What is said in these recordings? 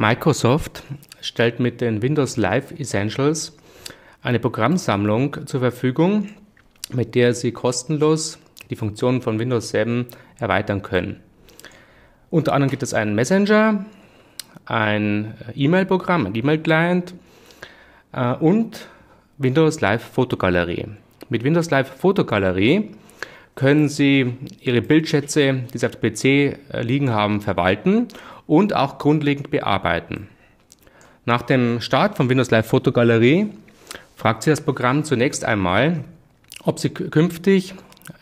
Microsoft stellt mit den Windows Live Essentials eine Programmsammlung zur Verfügung, mit der Sie kostenlos die Funktionen von Windows 7 erweitern können. Unter anderem gibt es einen Messenger, ein E-Mail-Programm, ein E-Mail-Client äh, und Windows Live Fotogalerie. Mit Windows Live Fotogalerie können Sie Ihre Bildschätze, die Sie auf dem PC äh, liegen haben, verwalten und auch grundlegend bearbeiten. Nach dem Start von Windows Live Fotogalerie fragt Sie das Programm zunächst einmal, ob Sie künftig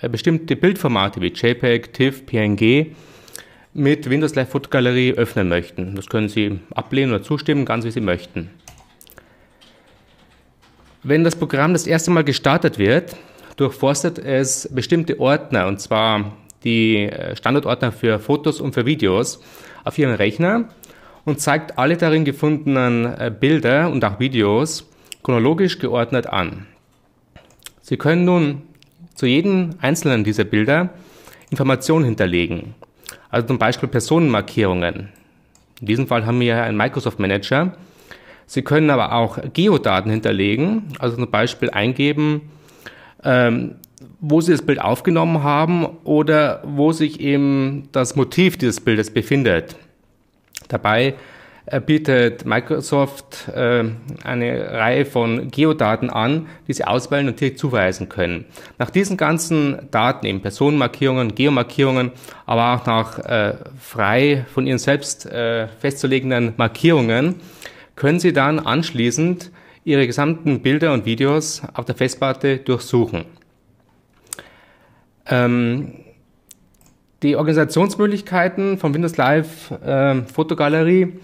äh, bestimmte Bildformate wie JPEG, TIFF, PNG mit Windows Live Fotogalerie öffnen möchten. Das können Sie ablehnen oder zustimmen, ganz wie Sie möchten. Wenn das Programm das erste Mal gestartet wird, durchforstet es bestimmte Ordner, und zwar die äh, Standardordner für Fotos und für Videos auf Ihrem Rechner und zeigt alle darin gefundenen äh, Bilder und auch Videos chronologisch geordnet an. Sie können nun zu jedem einzelnen dieser Bilder Informationen hinterlegen, also zum Beispiel Personenmarkierungen. In diesem Fall haben wir einen Microsoft Manager. Sie können aber auch Geodaten hinterlegen, also zum Beispiel eingeben, ähm, wo Sie das Bild aufgenommen haben oder wo sich eben das Motiv dieses Bildes befindet. Dabei äh, bietet Microsoft äh, eine Reihe von Geodaten an, die Sie auswählen und direkt zuweisen können. Nach diesen ganzen Daten, eben Personenmarkierungen, Geomarkierungen, aber auch nach äh, frei von Ihnen selbst festzulegenden Markierungen, können Sie dann anschließend Ihre gesamten Bilder und Videos auf der Festplatte durchsuchen. Ähm, die Organisationsmöglichkeiten von Windows Live äh, Fotogalerie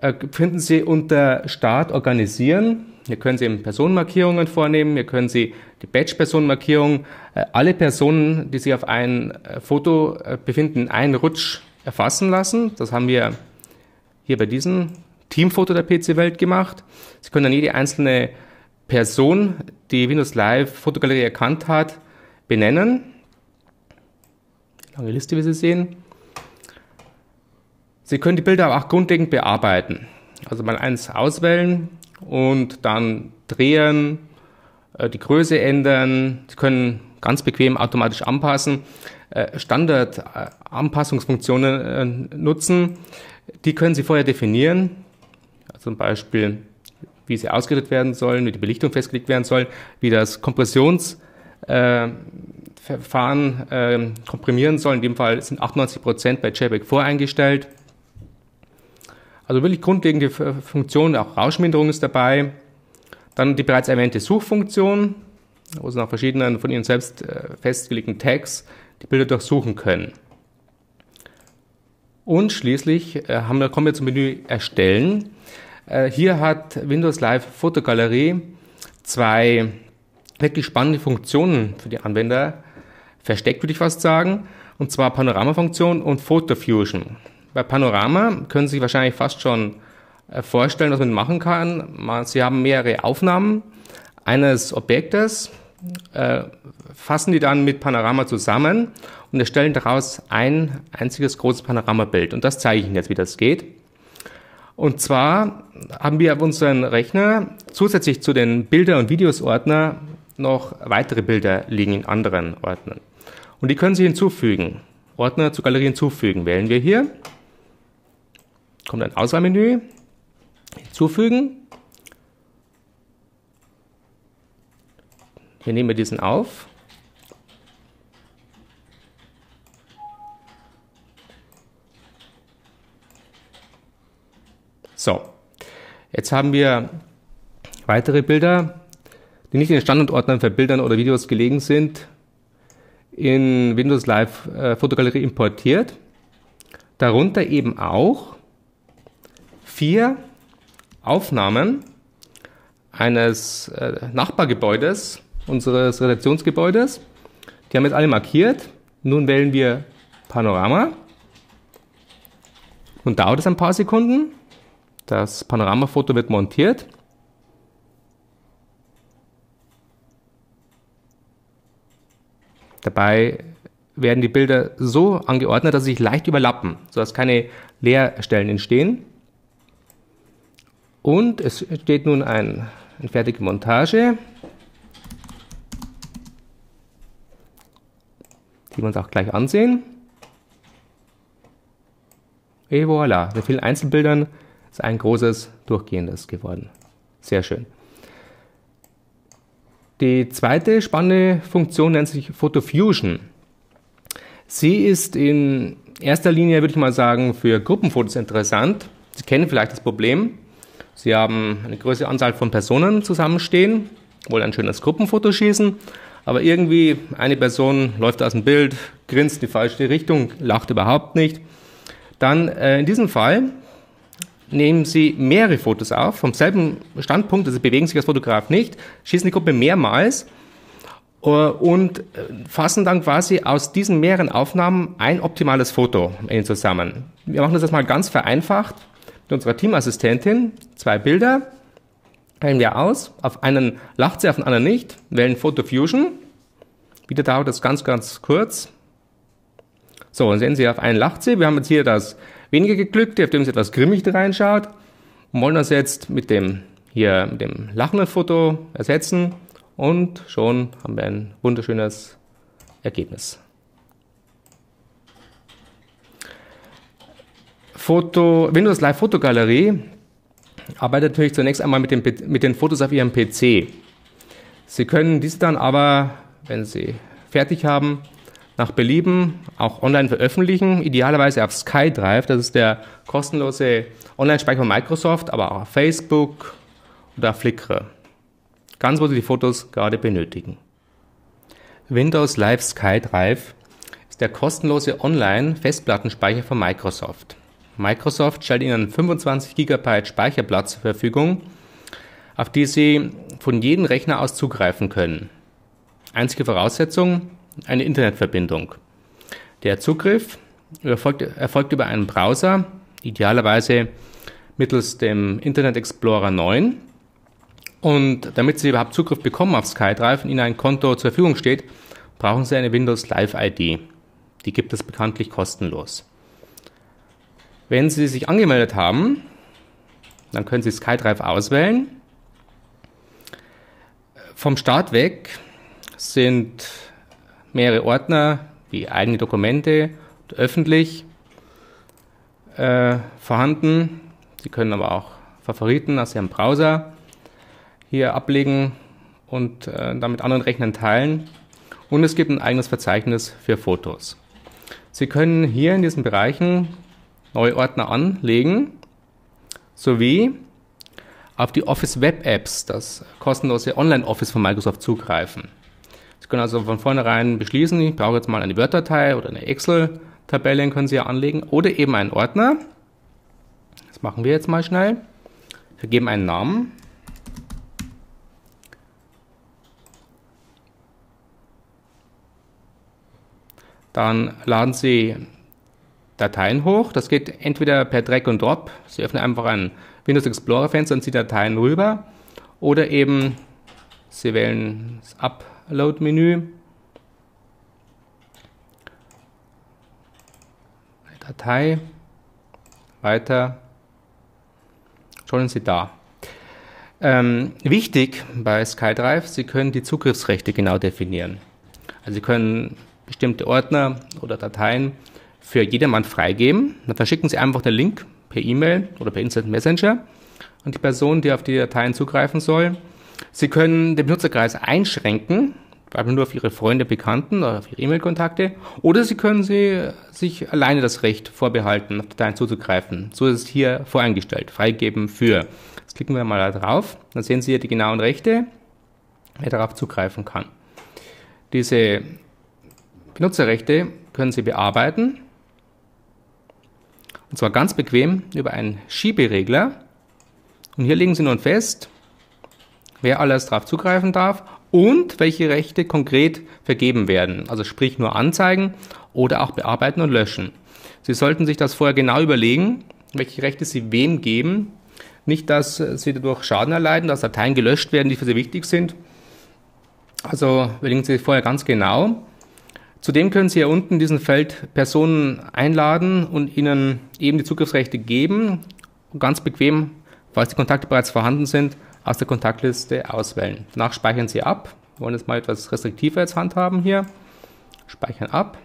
äh, finden Sie unter Start organisieren. Hier können Sie eben Personenmarkierungen vornehmen, hier können Sie die Batch-Personenmarkierung, äh, alle Personen, die sich auf ein äh, Foto äh, befinden, in einen Rutsch erfassen lassen. Das haben wir hier bei diesem Teamfoto der PC-Welt gemacht. Sie können dann jede einzelne Person, die Windows Live Fotogalerie erkannt hat, benennen lange Liste, wie Sie sehen. Sie können die Bilder auch grundlegend bearbeiten. Also mal eins auswählen und dann drehen, äh, die Größe ändern. Sie können ganz bequem automatisch anpassen, äh, Standard-Anpassungsfunktionen äh, nutzen. Die können Sie vorher definieren. Zum Beispiel, wie sie ausgerichtet werden sollen, wie die Belichtung festgelegt werden soll, wie das Kompressions- Verfahren äh, komprimieren soll. In dem Fall sind 98 Prozent bei JPEG voreingestellt. Also wirklich grundlegende Funktionen, auch Rauschminderung ist dabei. Dann die bereits erwähnte Suchfunktion, wo Sie nach verschiedenen von Ihnen selbst äh, festgelegten Tags die Bilder durchsuchen können. Und schließlich äh, haben wir, kommen wir zum Menü Erstellen. Äh, hier hat Windows Live Fotogalerie zwei wirklich spannende Funktionen für die Anwender versteckt, würde ich fast sagen, und zwar Panoramafunktion und Photo Fusion. Bei Panorama können Sie sich wahrscheinlich fast schon äh, vorstellen, was man machen kann. Sie haben mehrere Aufnahmen eines Objektes, äh, fassen die dann mit Panorama zusammen und erstellen daraus ein einziges großes Panoramabild. Und das zeige ich Ihnen jetzt, wie das geht. Und zwar haben wir auf unserem Rechner zusätzlich zu den Bilder- und Videos-Ordner noch weitere Bilder liegen in anderen Ordnern. Und die können Sie hinzufügen. Ordner zur Galerie hinzufügen. Wählen wir hier. Kommt ein Auswahlmenü. Hinzufügen. Hier nehmen wir diesen auf. So, jetzt haben wir weitere Bilder, die nicht in den Standardordnern für Bildern oder Videos gelegen sind, in Windows Live äh, Fotogalerie importiert. Darunter eben auch vier Aufnahmen eines äh, Nachbargebäudes, unseres Redaktionsgebäudes. Die haben jetzt alle markiert. Nun wählen wir Panorama. Nun dauert es ein paar Sekunden. Das Panoramafoto wird montiert. Dabei werden die Bilder so angeordnet, dass sie sich leicht überlappen, sodass keine Leerstellen entstehen. Und es steht nun ein, eine fertige Montage, die wir uns auch gleich ansehen. Et voilà, mit vielen Einzelbildern ist ein großes durchgehendes geworden. Sehr schön. Die zweite spannende Funktion nennt sich Photo Fusion. Sie ist in erster Linie, würde ich mal sagen, für Gruppenfotos interessant. Sie kennen vielleicht das Problem. Sie haben eine größere Anzahl von Personen zusammenstehen, wollen ein schönes Gruppenfoto schießen, aber irgendwie eine Person läuft aus dem Bild, grinst in die falsche Richtung, lacht überhaupt nicht. Dann äh, in diesem Fall nehmen Sie mehrere Fotos auf vom selben Standpunkt, also bewegen sich als Fotograf nicht, schießen die Gruppe mehrmals äh, und äh, fassen dann quasi aus diesen mehreren Aufnahmen ein optimales Foto zusammen. Wir machen das jetzt mal ganz vereinfacht mit unserer Teamassistentin. Zwei Bilder wählen wir aus. Auf einen lacht sie, auf den anderen nicht. Wählen Photo Fusion. Wieder dauert das ganz, ganz kurz. So, und sehen Sie, auf einen lacht sie. Wir haben jetzt hier das weniger geglückte, auf dem sie etwas grimmig reinschaut. Und wollen das jetzt mit dem hier mit dem lachenden Foto ersetzen und schon haben wir ein wunderschönes Ergebnis. Foto, Windows Live Fotogalerie arbeitet natürlich zunächst einmal mit, dem, mit den Fotos auf Ihrem PC. Sie können diese dann aber, wenn Sie fertig haben, nach Belieben auch online veröffentlichen, idealerweise auf SkyDrive, das ist der kostenlose Online-Speicher von Microsoft, aber auch auf Facebook oder Flickr. Ganz wo Sie die Fotos gerade benötigen. Windows Live SkyDrive ist der kostenlose Online-Festplattenspeicher von Microsoft. Microsoft stellt Ihnen 25 GB Speicherplatz zur Verfügung, auf die Sie von jedem Rechner aus zugreifen können. Einzige Voraussetzung, eine Internetverbindung. Der Zugriff erfolgt, erfolgt über einen Browser, idealerweise mittels dem Internet Explorer 9. Und damit Sie überhaupt Zugriff bekommen auf SkyDrive und Ihnen ein Konto zur Verfügung steht, brauchen Sie eine Windows Live ID. Die gibt es bekanntlich kostenlos. Wenn Sie sich angemeldet haben, dann können Sie SkyDrive auswählen. Vom Start weg sind mehrere Ordner wie eigene Dokumente öffentlich äh, vorhanden. Sie können aber auch Favoriten aus Ihrem Browser hier ablegen und äh, dann mit anderen Rechnern teilen. Und es gibt ein eigenes Verzeichnis für Fotos. Sie können hier in diesen Bereichen neue Ordner anlegen, sowie auf die Office Web Apps, das kostenlose Online-Office von Microsoft, zugreifen. Sie können also von vornherein beschließen, ich brauche jetzt mal eine Word-Datei oder eine Excel-Tabelle, können Sie ja anlegen, oder eben einen Ordner. Das machen wir jetzt mal schnell. Wir geben einen Namen. Dann laden Sie Dateien hoch. Das geht entweder per Drag und Drop. Sie öffnen einfach ein Windows Explorer Fenster und ziehen Dateien rüber. Oder eben Sie wählen das Upload-Menü. Datei. Weiter. Sind Sie da. Ähm, wichtig bei SkyDrive, Sie können die Zugriffsrechte genau definieren. Also Sie können bestimmte Ordner oder Dateien für jedermann freigeben. Dann verschicken Sie einfach den Link per E-Mail oder per Instant Messenger an die Person, die auf die Dateien zugreifen soll. Sie können den Benutzerkreis einschränken, weil nur auf Ihre Freunde, Bekannten oder auf Ihre E-Mail-Kontakte. Oder Sie können Sie sich alleine das Recht vorbehalten, auf Dateien zuzugreifen. So ist es hier voreingestellt. Freigeben für. Jetzt klicken wir mal da drauf. Dann sehen Sie hier die genauen Rechte, wer darauf zugreifen kann. Diese Benutzerrechte können Sie bearbeiten und zwar ganz bequem über einen Schieberegler. Und hier legen Sie nun fest, wer alles darauf zugreifen darf und welche Rechte konkret vergeben werden. Also sprich nur anzeigen oder auch bearbeiten und löschen. Sie sollten sich das vorher genau überlegen, welche Rechte Sie wem geben. Nicht, dass Sie dadurch Schaden erleiden, dass Dateien gelöscht werden, die für Sie wichtig sind. Also überlegen Sie sich vorher ganz genau. Zudem können Sie hier unten in diesem Feld Personen einladen und ihnen eben die Zugriffsrechte geben. Ganz bequem falls die Kontakte bereits vorhanden sind, aus der Kontaktliste auswählen. Danach speichern Sie ab. Wir wollen jetzt mal etwas restriktiver jetzt handhaben hier. Speichern ab.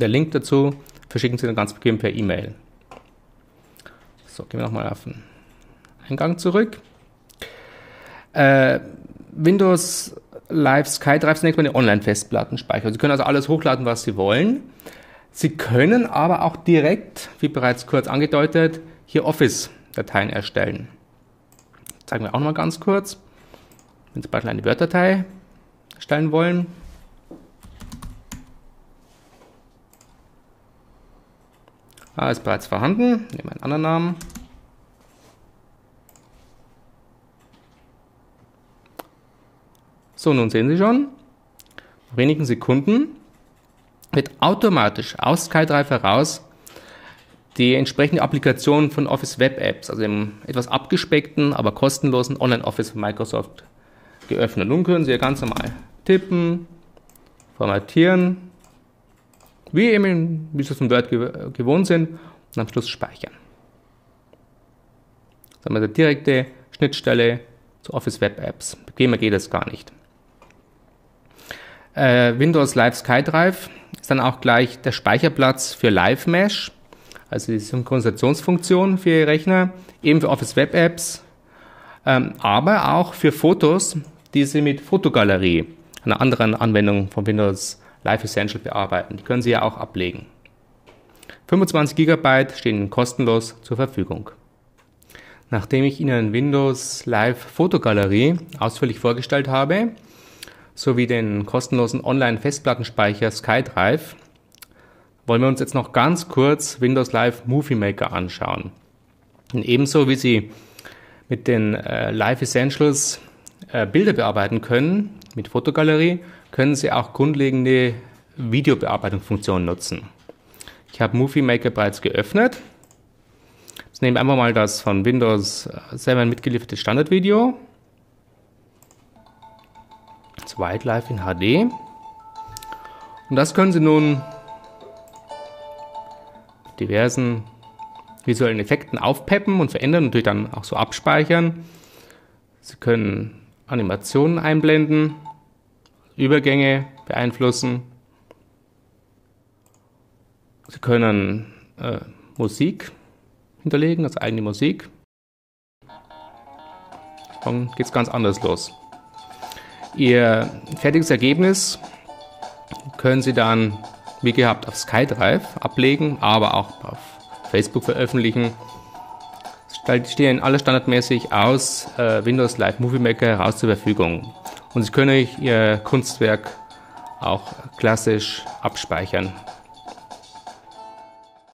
Der Link dazu verschicken Sie dann ganz bequem per E-Mail. So, gehen wir nochmal auf den Eingang zurück. Äh, Windows Live SkyDrive zunächst mal eine Online-Festplattenspeicher. Sie können also alles hochladen, was Sie wollen. Sie können aber auch direkt, wie bereits kurz angedeutet, hier Office-Dateien erstellen. Zeigen wir auch noch mal ganz kurz. Wenn Sie beispielsweise eine Word-Datei erstellen wollen, Ah, ist bereits vorhanden. Nehmen wir einen anderen Namen. So, nun sehen Sie schon, nach wenigen Sekunden wird automatisch aus SkyDrive heraus die entsprechende Applikation von Office Web Apps, also im etwas abgespeckten, aber kostenlosen Online-Office von Microsoft geöffnet. Nun können Sie ganz normal tippen, formatieren, wie eben, wie Sie es von Word gewohnt sind, und am Schluss speichern. Das haben wir die direkte Schnittstelle zu Office Web Apps. Bequemer geht es gar nicht. Äh, Windows Live SkyDrive ist dann auch gleich der Speicherplatz für Live Mesh, also die Synchronisationsfunktion für Ihr Rechner, eben für Office Web Apps, ähm, aber auch für Fotos, die Sie mit Fotogalerie, einer anderen Anwendung von Windows Live Essential bearbeiten. Die können Sie ja auch ablegen. 25 GB stehen Ihnen kostenlos zur Verfügung. Nachdem ich Ihnen Windows Live Fotogalerie ausführlich vorgestellt habe, sowie den kostenlosen Online-Festplattenspeicher SkyDrive, wollen wir uns jetzt noch ganz kurz Windows Live Movie Maker anschauen. Und ebenso wie Sie mit den äh, Live Essentials äh, Bilder bearbeiten können, mit Fotogalerie, können Sie auch grundlegende Videobearbeitungsfunktionen nutzen. Ich habe Movie Maker bereits geöffnet. Jetzt nehmen wir einfach mal das von Windows 7 mitgelieferte Standardvideo. Das Wildlife in HD. Und das können Sie nun diversen visuellen Effekten aufpeppen und verändern, natürlich dann auch so abspeichern. Sie können Animationen einblenden, Übergänge beeinflussen. Sie können äh, Musik hinterlegen, also eigene Musik. Dann geht es ganz anders los. Ihr fertiges Ergebnis können Sie dann, wie gehabt, auf SkyDrive ablegen, aber auch auf Facebook veröffentlichen. Es stehen alle standardmäßig aus äh, Windows Live Movie Maker heraus zur Verfügung. Und Sie können Ihr Kunstwerk auch klassisch abspeichern.